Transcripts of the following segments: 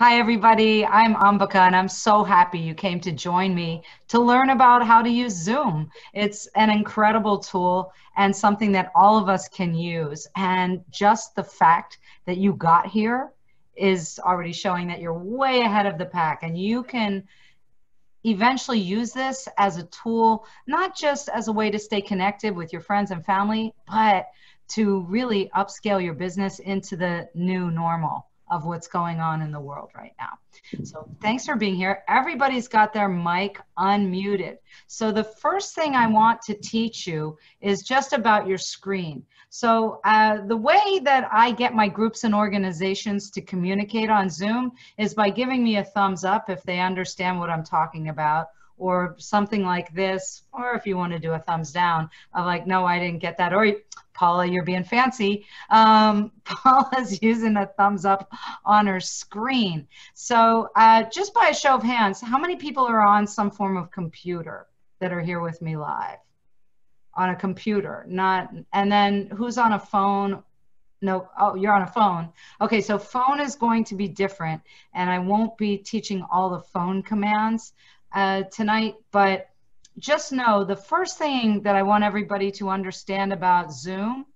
Hi, everybody. I'm Ambika, and I'm so happy you came to join me to learn about how to use Zoom. It's an incredible tool and something that all of us can use. And just the fact that you got here is already showing that you're way ahead of the pack, and you can eventually use this as a tool, not just as a way to stay connected with your friends and family, but to really upscale your business into the new normal of what's going on in the world right now. So thanks for being here. Everybody's got their mic unmuted. So the first thing I want to teach you is just about your screen. So uh, the way that I get my groups and organizations to communicate on Zoom is by giving me a thumbs up if they understand what I'm talking about or something like this, or if you want to do a thumbs down of like, no, I didn't get that, or Paula, you're being fancy. Um, Paula's using a thumbs up on her screen. So uh, just by a show of hands, how many people are on some form of computer that are here with me live? On a computer, not, and then who's on a phone no oh you're on a phone okay so phone is going to be different and i won't be teaching all the phone commands uh, tonight, but just know the first thing that I want everybody to understand about Zoom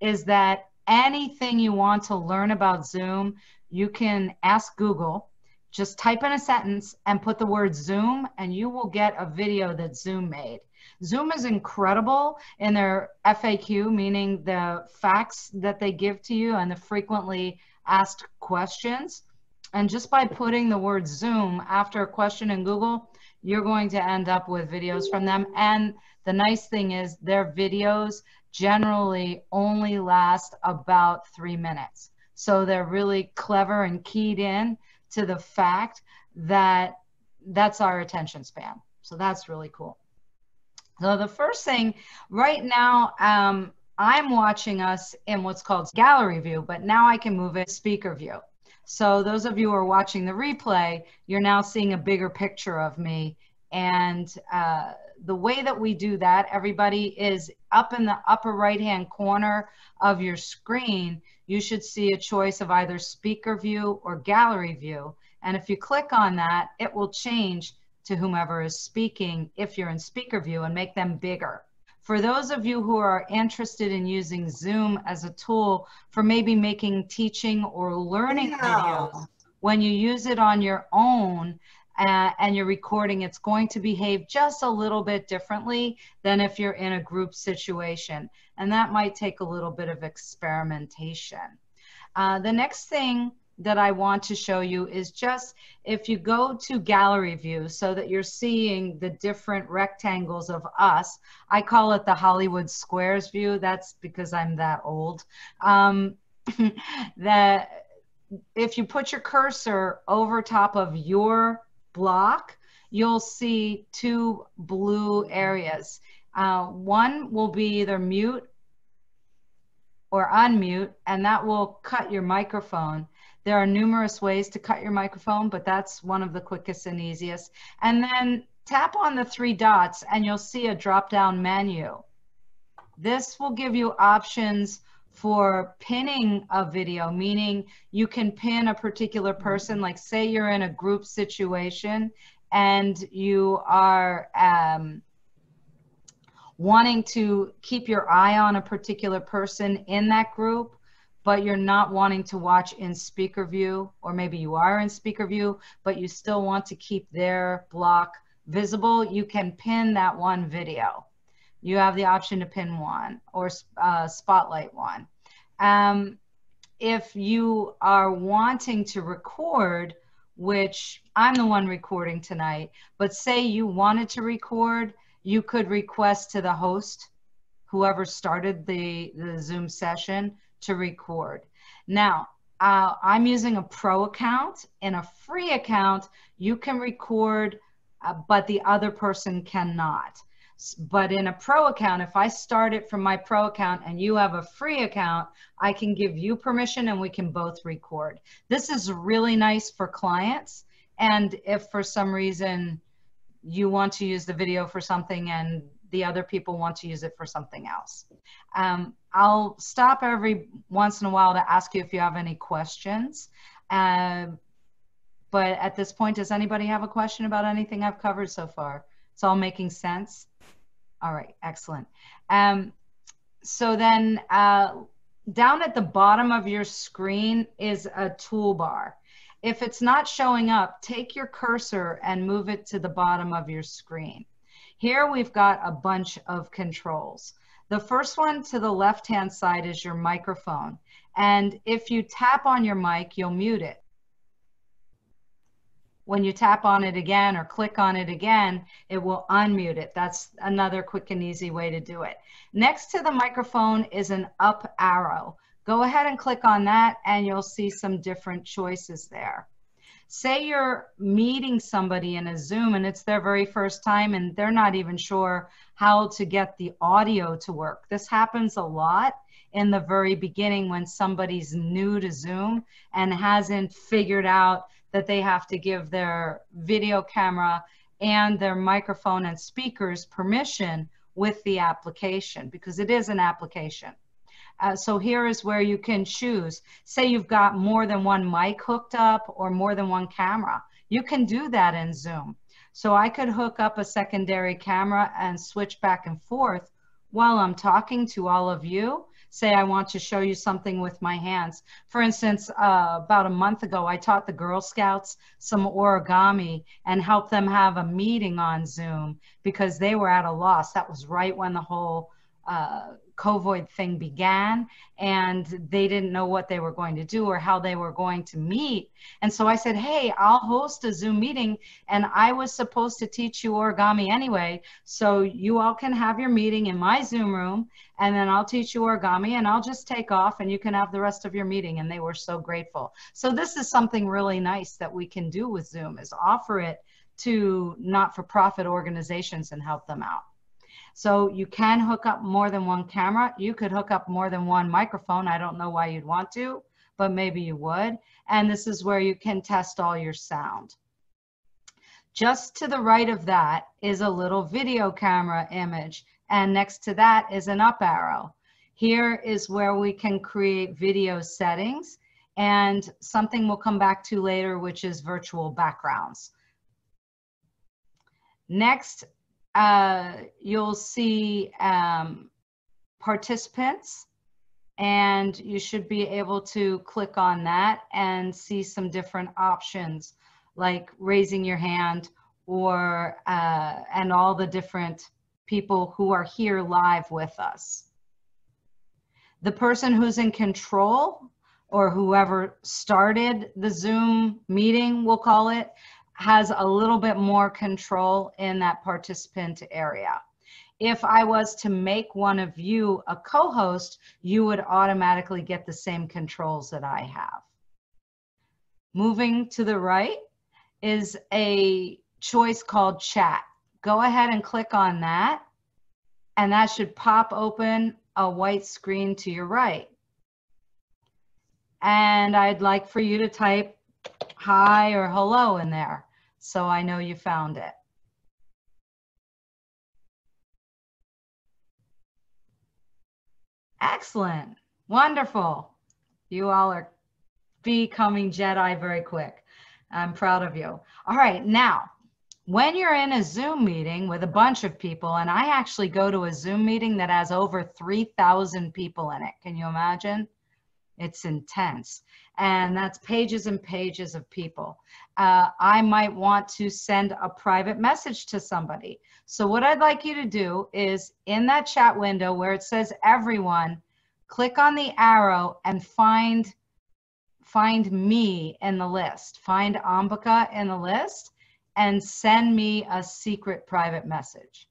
is that anything you want to learn about Zoom, you can ask Google. Just type in a sentence and put the word Zoom, and you will get a video that Zoom made. Zoom is incredible in their FAQ, meaning the facts that they give to you and the frequently asked questions. And just by putting the word Zoom after a question in Google, you're going to end up with videos from them. And the nice thing is their videos generally only last about three minutes. So they're really clever and keyed in to the fact that that's our attention span. So that's really cool. So the first thing right now, um, I'm watching us in what's called gallery view, but now I can move it speaker view. So those of you who are watching the replay, you're now seeing a bigger picture of me. And uh, the way that we do that, everybody is up in the upper right-hand corner of your screen, you should see a choice of either speaker view or gallery view. And if you click on that, it will change to whomever is speaking if you're in speaker view and make them bigger. For those of you who are interested in using Zoom as a tool for maybe making teaching or learning yeah. videos, when you use it on your own uh, and you're recording, it's going to behave just a little bit differently than if you're in a group situation. And that might take a little bit of experimentation. Uh, the next thing that I want to show you is just if you go to gallery view so that you're seeing the different rectangles of us. I call it the Hollywood squares view. That's because I'm that old. Um, that if you put your cursor over top of your block, you'll see two blue areas. Uh, one will be either mute or unmute, and that will cut your microphone. There are numerous ways to cut your microphone, but that's one of the quickest and easiest. And then tap on the three dots and you'll see a drop-down menu. This will give you options for pinning a video, meaning you can pin a particular person, like say you're in a group situation and you are um, wanting to keep your eye on a particular person in that group, but you're not wanting to watch in speaker view, or maybe you are in speaker view, but you still want to keep their block visible, you can pin that one video. You have the option to pin one or uh, spotlight one. Um, if you are wanting to record, which I'm the one recording tonight, but say you wanted to record, you could request to the host, whoever started the, the Zoom session, to record. Now, uh, I'm using a pro account. In a free account, you can record, uh, but the other person cannot. But in a pro account, if I start it from my pro account and you have a free account, I can give you permission and we can both record. This is really nice for clients. And if for some reason you want to use the video for something and the other people want to use it for something else. Um, I'll stop every once in a while to ask you if you have any questions. Uh, But at this point, does anybody have a question about anything I've covered so far? It's all making sense? All right, excellent. Um, so then uh, down at the bottom of your screen is a toolbar. If it's not showing up, take your cursor and move it to the bottom of your screen. Here we've got a bunch of controls. The first one to the left-hand side is your microphone. And if you tap on your mic, you'll mute it when you tap on it again or click on it again, it will unmute it. That's another quick and easy way to do it. Next to the microphone is an up arrow. Go ahead and click on that and you'll see some different choices there. Say you're meeting somebody in a Zoom and it's their very first time and they're not even sure how to get the audio to work. This happens a lot in the very beginning when somebody's new to Zoom and hasn't figured out that they have to give their video camera and their microphone and speakers permission with the application because it is an application. Uh, so here is where you can choose. Say you've got more than one mic hooked up or more than one camera. You can do that in Zoom. So I could hook up a secondary camera and switch back and forth while I'm talking to all of you say I want to show you something with my hands. For instance, uh, about a month ago, I taught the Girl Scouts some origami and helped them have a meeting on Zoom because they were at a loss. That was right when the whole uh, COVID thing began and they didn't know what they were going to do or how they were going to meet. And so I said, Hey, I'll host a Zoom meeting. And I was supposed to teach you origami anyway. So you all can have your meeting in my Zoom room and then I'll teach you origami and I'll just take off and you can have the rest of your meeting. And they were so grateful. So this is something really nice that we can do with Zoom is offer it to not-for-profit organizations and help them out. So you can hook up more than one camera. You could hook up more than one microphone. I don't know why you'd want to, but maybe you would. And this is where you can test all your sound. Just to the right of that is a little video camera image. And next to that is an up arrow. Here is where we can create video settings and something we'll come back to later, which is virtual backgrounds. Next, uh, you'll see um, participants and you should be able to click on that and see some different options like raising your hand or uh, and all the different people who are here live with us. The person who's in control or whoever started the Zoom meeting, we'll call it, has a little bit more control in that participant area. If I was to make one of you a co-host, you would automatically get the same controls that I have. Moving to the right is a choice called chat. Go ahead and click on that and that should pop open a white screen to your right. And I'd like for you to type hi or hello in there so I know you found it. Excellent. Wonderful. You all are becoming Jedi very quick. I'm proud of you. All right, now, when you're in a Zoom meeting with a bunch of people, and I actually go to a Zoom meeting that has over 3,000 people in it. Can you imagine? It's intense. And that's pages and pages of people. Uh, I might want to send a private message to somebody. So what I'd like you to do is in that chat window where it says everyone, click on the arrow and find find me in the list. Find Ambika in the list and send me a secret private message.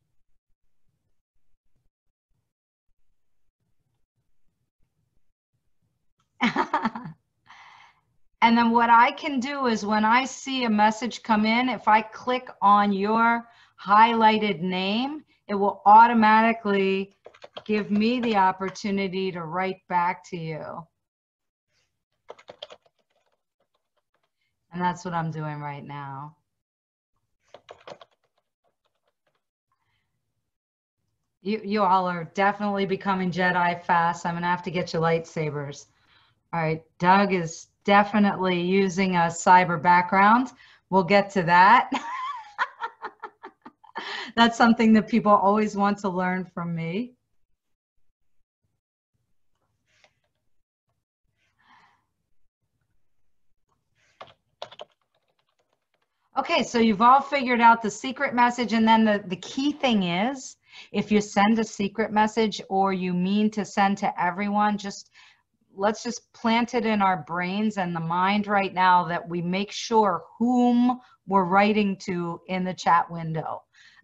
And then what I can do is when I see a message come in, if I click on your highlighted name, it will automatically give me the opportunity to write back to you. And that's what I'm doing right now. You, you all are definitely becoming Jedi fast. I'm gonna have to get you lightsabers. All right, Doug is definitely using a cyber background. We'll get to that. That's something that people always want to learn from me. Okay, so you've all figured out the secret message and then the, the key thing is if you send a secret message or you mean to send to everyone, just let's just plant it in our brains and the mind right now that we make sure whom we're writing to in the chat window.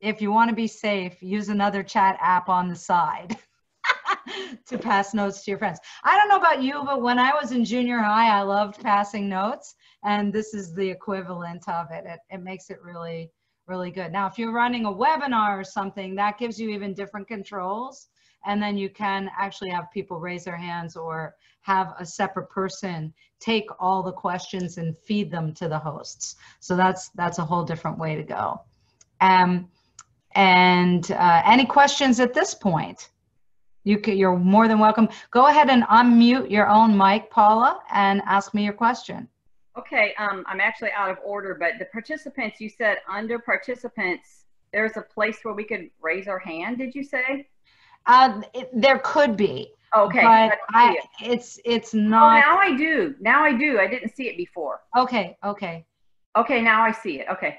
if you want to be safe, use another chat app on the side. to pass notes to your friends. I don't know about you, but when I was in junior high, I loved passing notes, and this is the equivalent of it. It, it makes it really, really good. Now, if you're running a webinar or something, that gives you even different controls, and then you can actually have people raise their hands or have a separate person take all the questions and feed them to the hosts. So that's that's a whole different way to go. Um, and uh, any questions at this point? You can, you're more than welcome. Go ahead and unmute your own mic, Paula, and ask me your question. Okay, um, I'm actually out of order, but the participants, you said under participants, there's a place where we could raise our hand, did you say? Uh, it, there could be. Okay, but I, it. it's it's not. Oh, now I do. Now I do. I didn't see it before. Okay, okay. Okay, now I see it. Okay.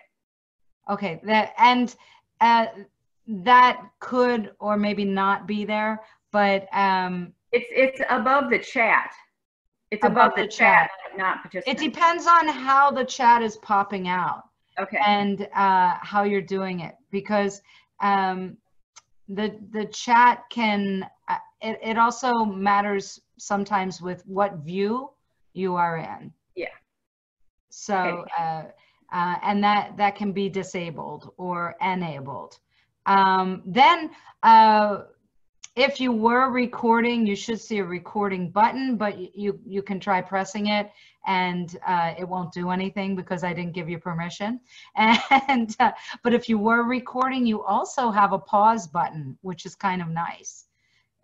Okay, that and uh, that could or maybe not be there, but um, it's it's above the chat. It's above, above the, the, chat, chat not participants. It depends on how the chat is popping out. Okay. And uh, how you're doing it because um, the the chat can. Uh, it, it also matters sometimes with what view you are in. Yeah. So. Okay. Uh, uh, and that that can be disabled or enabled. Um, then, uh, if you were recording, you should see a recording button, but you you can try pressing it, and uh, it won't do anything because I didn't give you permission. And uh, but if you were recording, you also have a pause button, which is kind of nice.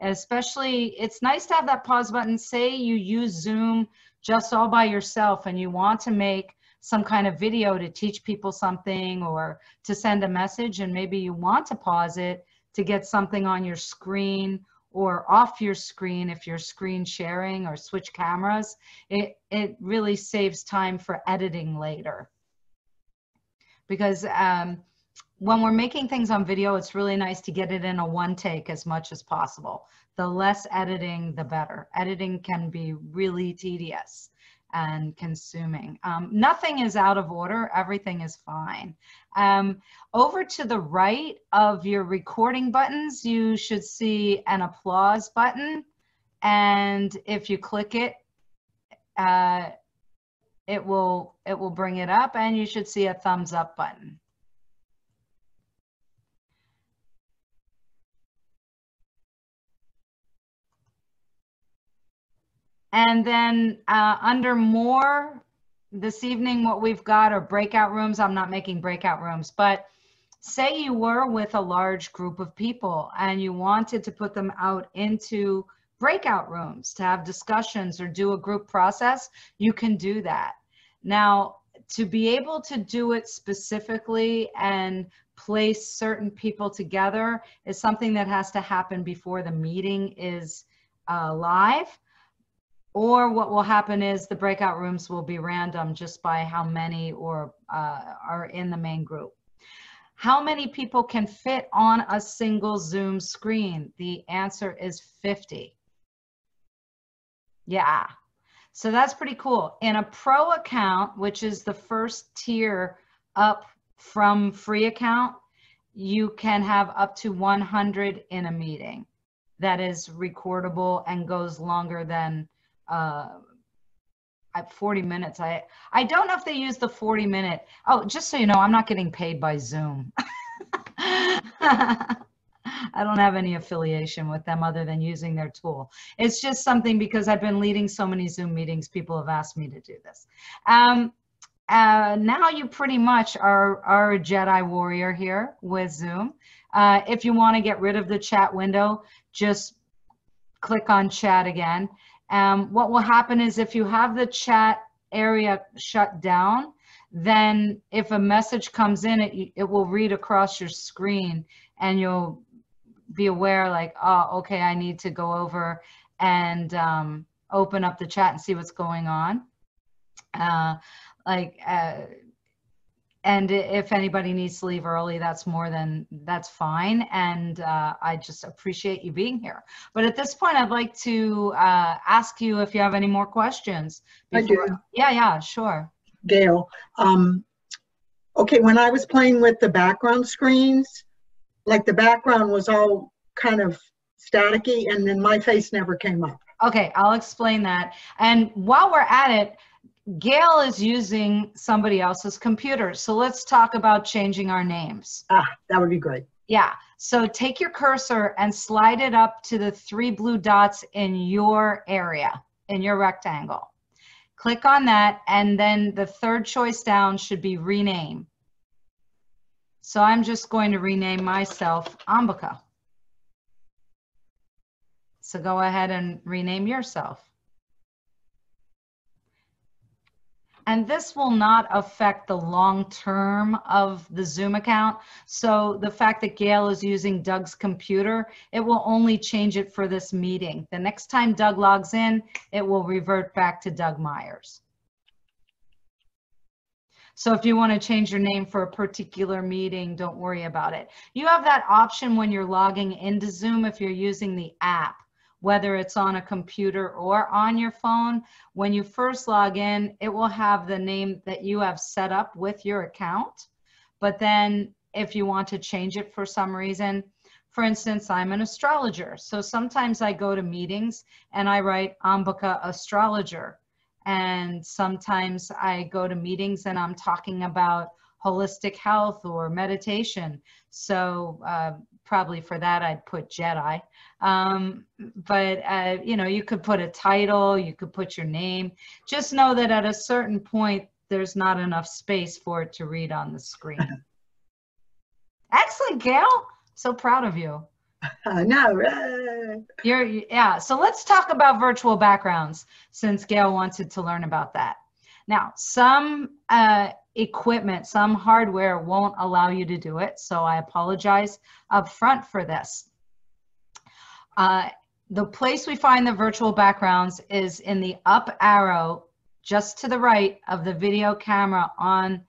Especially, it's nice to have that pause button. Say you use Zoom just all by yourself, and you want to make some kind of video to teach people something or to send a message and maybe you want to pause it to get something on your screen or off your screen if you're screen sharing or switch cameras. It it really saves time for editing later. Because um, when we're making things on video it's really nice to get it in a one take as much as possible. The less editing the better. Editing can be really tedious and consuming. Um, nothing is out of order, everything is fine. Um, over to the right of your recording buttons, you should see an applause button. And if you click it, uh, it will it will bring it up and you should see a thumbs up button. And then uh, under more this evening, what we've got are breakout rooms. I'm not making breakout rooms, but say you were with a large group of people and you wanted to put them out into breakout rooms to have discussions or do a group process, you can do that. Now, to be able to do it specifically and place certain people together is something that has to happen before the meeting is uh, live. Or what will happen is the breakout rooms will be random just by how many or uh, are in the main group. How many people can fit on a single Zoom screen? The answer is 50. Yeah, so that's pretty cool. In a pro account, which is the first tier up from free account, you can have up to 100 in a meeting that is recordable and goes longer than uh, at 40 minutes. I I don't know if they use the 40 minute. Oh, just so you know, I'm not getting paid by Zoom. I don't have any affiliation with them other than using their tool. It's just something because I've been leading so many Zoom meetings, people have asked me to do this. Um, uh, now you pretty much are, are a Jedi warrior here with Zoom. Uh, if you want to get rid of the chat window, just click on chat again. Um, what will happen is if you have the chat area shut down, then if a message comes in, it, it will read across your screen and you'll be aware like, oh, okay, I need to go over and um, open up the chat and see what's going on. Uh, like, uh, and if anybody needs to leave early that's more than that's fine. And uh, i just appreciate you being here. But at this point i'd like to uh, ask you if you have any more questions before. i do. yeah yeah sure. Gail um, okay when i was playing with the background screens like the background was all kind of staticky and then my face never came up. Okay i'll explain that. And while we're at it Gail is using somebody else's computer. So let's talk about changing our names. Ah, that would be great. Yeah. So take your cursor and slide it up to the three blue dots in your area, in your rectangle. Click on that, and then the third choice down should be rename. So I'm just going to rename myself Ambika. So go ahead and rename yourself. And this will not affect the long term of the Zoom account. So the fact that Gail is using Doug's computer, it will only change it for this meeting. The next time Doug logs in, it will revert back to Doug Myers. So if you want to change your name for a particular meeting, don't worry about it. You have that option when you're logging into Zoom if you're using the app whether it's on a computer or on your phone. When you first log in, it will have the name that you have set up with your account. But then if you want to change it for some reason, for instance, I'm an astrologer. So sometimes I go to meetings and I write Ambika astrologer. And sometimes I go to meetings and I'm talking about holistic health or meditation. So uh, probably for that I'd put Jedi. Um, but uh, you know, you could put a title, you could put your name. Just know that at a certain point, there's not enough space for it to read on the screen. Excellent, Gail. So proud of you. I know. You're yeah. So let's talk about virtual backgrounds since Gail wanted to learn about that. Now, some uh, equipment, some hardware won't allow you to do it. So I apologize up front for this. Uh, the place we find the virtual backgrounds is in the up arrow just to the right of the video camera on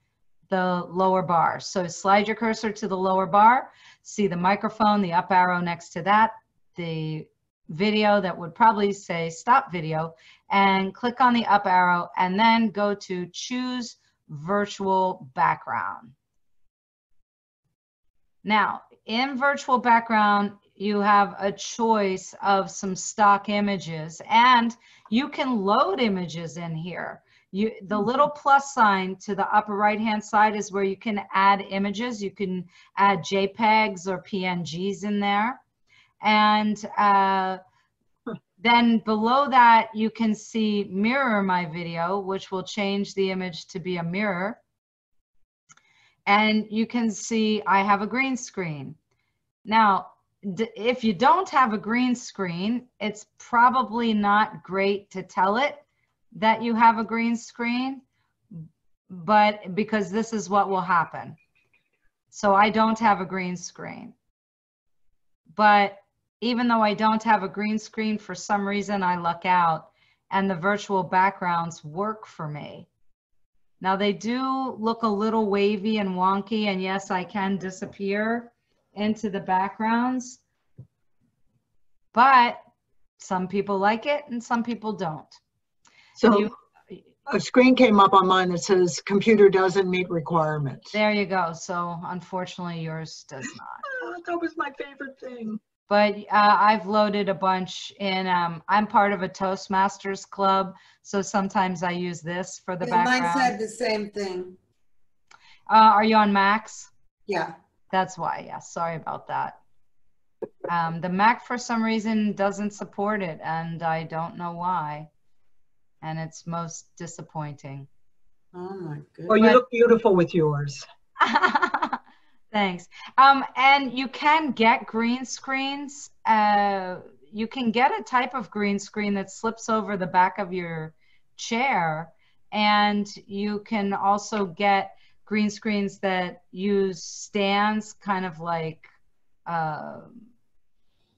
the lower bar. So slide your cursor to the lower bar, see the microphone, the up arrow next to that, the video that would probably say stop video, and click on the up arrow and then go to choose virtual background. Now, in virtual background, you have a choice of some stock images and you can load images in here. You, the mm-hmm. little plus sign to the upper right hand side is where you can add images. You can add JPEGs or PNGs in there. And uh, then below that, you can see mirror my video, which will change the image to be a mirror. And you can see I have a green screen. Now, if you don't have a green screen, it's probably not great to tell it that you have a green screen, but because this is what will happen. So I don't have a green screen. But even though I don't have a green screen, for some reason I luck out and the virtual backgrounds work for me. Now they do look a little wavy and wonky and yes, I can disappear into the backgrounds, but some people like it and some people don't. So you, a screen came up on mine that says computer doesn't meet requirements. There you go. So unfortunately yours does not. Oh, that was my favorite thing but uh, I've loaded a bunch in. Um, I'm part of a Toastmasters club, so sometimes I use this for the yeah, background. Mine said the same thing. Uh, are you on Macs? Yeah. That's why. Yeah. Sorry about that. Um, the Mac for some reason doesn't support it, and I don't know why. And it's most disappointing. Oh my goodness. Oh, you but, look beautiful with yours. Thanks. Um, and you can get green screens. Uh, you can get a type of green screen that slips over the back of your chair and you can also get green screens that use stands kind of like uh,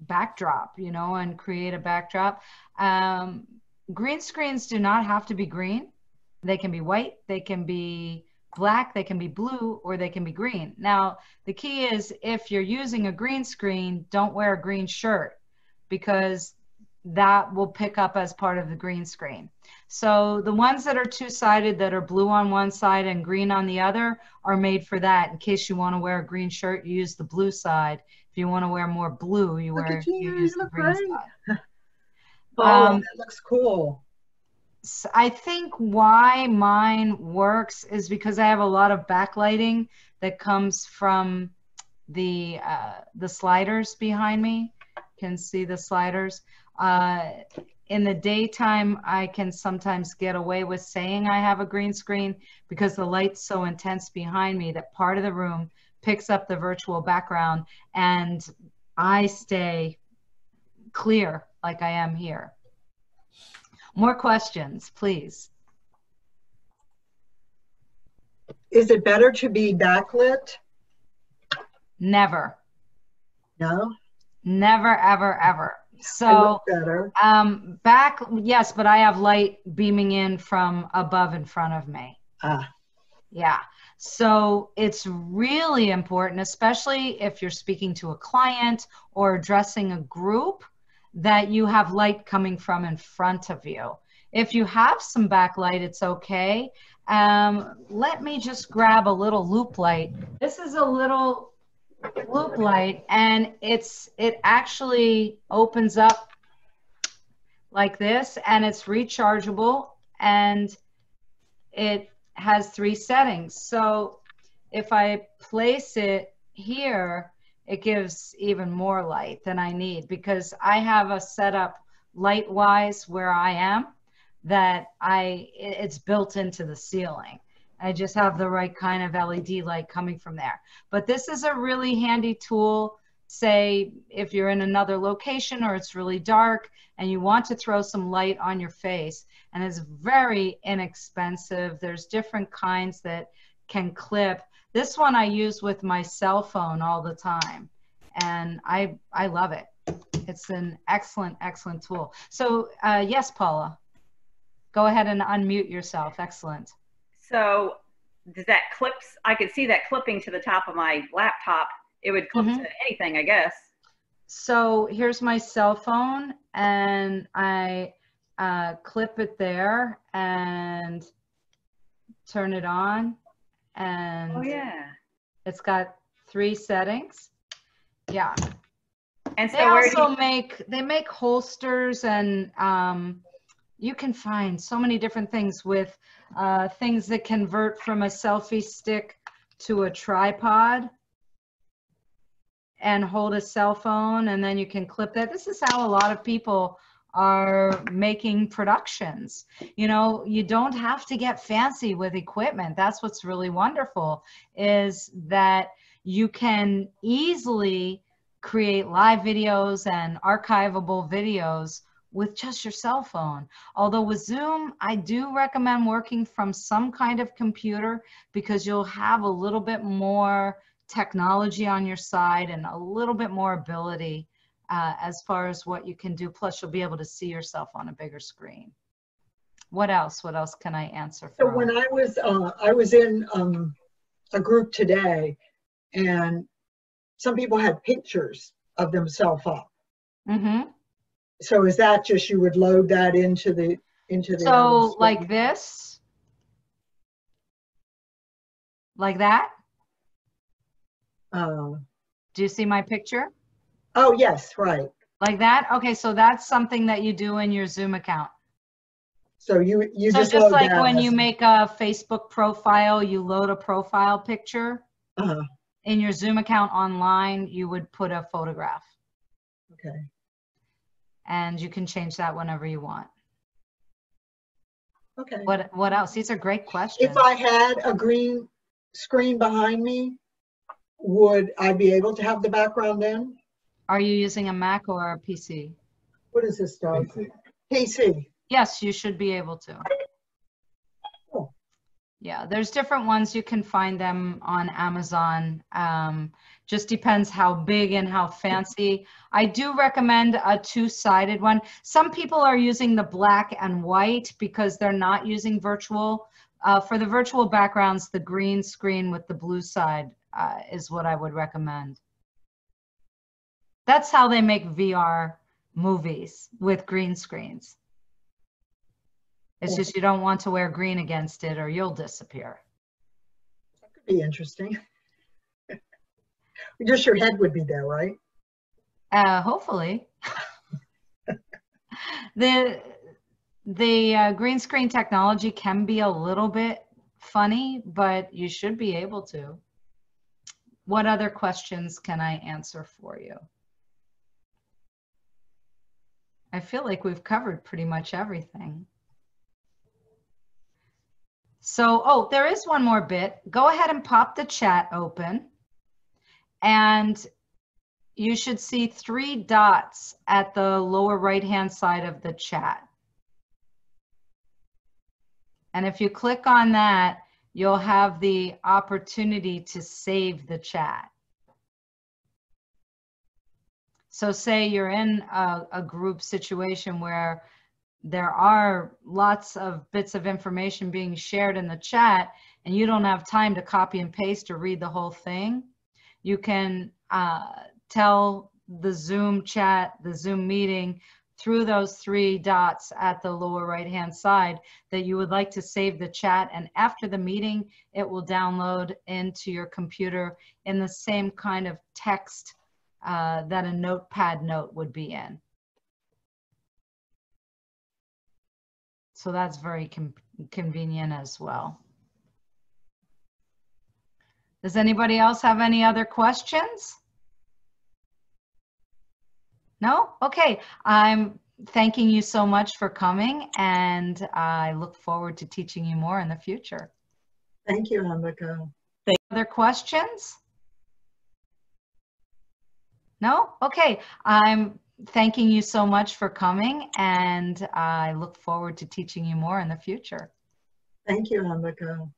backdrop you know and create a backdrop um, green screens do not have to be green they can be white they can be black they can be blue or they can be green now the key is if you're using a green screen don't wear a green shirt because that will pick up as part of the green screen. So the ones that are two-sided that are blue on one side and green on the other are made for that. In case you want to wear a green shirt, you use the blue side. If you want to wear more blue, you Look wear you you use the green great. side. Oh, Um, that looks cool. I think why mine works is because I have a lot of backlighting that comes from the uh, the sliders behind me. Can see the sliders. Uh, in the daytime, I can sometimes get away with saying I have a green screen because the light's so intense behind me that part of the room picks up the virtual background and I stay clear like I am here. More questions, please. Is it better to be backlit? Never, No? never, ever, ever. So, better. um, back, yes, but I have light beaming in from above in front of me. Ah, Yeah. So it's really important, especially if you're speaking to a client or addressing a group, that you have light coming from in front of you. If you have some backlight, it's okay. Um, let me just grab a little loop light. This is a little loop light, and it's it actually opens up like this, and it's rechargeable, and it has three settings. So if I place it here, it gives even more light than I need because I have a setup light wise where I am that I it's built into the ceiling. I just have the right kind of LED light coming from there. But this is a really handy tool. Say if you're in another location or it's really dark and you want to throw some light on your face, and it's very inexpensive. There's different kinds that can clip. This one I use with my cell phone all the time, and I I love it. It's an excellent excellent tool. So uh, yes, Paula, go ahead and unmute yourself. Excellent. So does that clips? I could see that clipping to the top of my laptop. It would clip Mhm. to anything, I guess. So here's my cell phone, and I uh, clip it there and turn it on, and Oh yeah. it's got three settings. Yeah. And so They also you, make they make holsters and um, you can find so many different things with uh, things that convert from a selfie stick to a tripod and hold a cell phone and then you can clip that. This is how a lot of people are making productions. You know, you don't have to get fancy with equipment. That's what's really wonderful is that you can easily create live videos and archivable videos with just your cell phone. Although with Zoom, I do recommend working from some kind of computer because you'll have a little bit more technology on your side and a little bit more ability uh, as far as what you can do. Plus, you'll be able to see yourself on a bigger screen. What else? What else can I answer for? So when I was, uh, I was in, um, a group today and some people had pictures of themselves up. hmm So is that just, you would load that into the, into the? um, So like this? Like that? Uh, Do you see my picture? Oh, yes, right. Like that? Okay, so that's something that you do in your Zoom account. So you, you So just just like when you make a Facebook profile, you load a profile picture. Uh-huh, In your Zoom account online, you would put a photograph okay. and you can change that whenever you want. Okay. What what else? These are great questions. If I had a green screen behind me, would I be able to have the background in? Are you using a Mac or a PC? What is this dog? Casey. Casey. Yes, you should be able to. Cool. Yeah, there's different ones. You can find them on Amazon. Um, just depends how big and how fancy. I do recommend a two-sided one. Some people are using the black and white because they're not using virtual. Uh, for the virtual backgrounds, the green screen with the blue side uh, is what I would recommend. That's how they make VR movies with green screens. It's Cool. just you don't want to wear green against it or you'll disappear. That could be interesting. Just your head would be there, right? Uh, hopefully. the the uh, green screen technology can be a little bit funny, but you should be able to. What other questions can I answer for you? I feel like we've covered pretty much everything. So, oh, there is one more bit. Go ahead and pop the chat open. And you should see three dots at the lower right-hand side of the chat. And if you click on that, you'll have the opportunity to save the chat. So say you're in a, a group situation where there are lots of bits of information being shared in the chat and you don't have time to copy and paste or read the whole thing, you can uh, tell the Zoom chat, the Zoom meeting through those three dots at the lower right hand side that you would like to save the chat. And after the meeting it will download into your computer in the same kind of text uh, that a notepad note would be in. So that's very convenient as well. Does anybody else have any other questions? No? Okay. I'm thanking you so much for coming and I look forward to teaching you more in the future. Thank you, Ambika. Other questions? No? Okay. I'm thanking you so much for coming and I look forward to teaching you more in the future. Thank you, Ambika.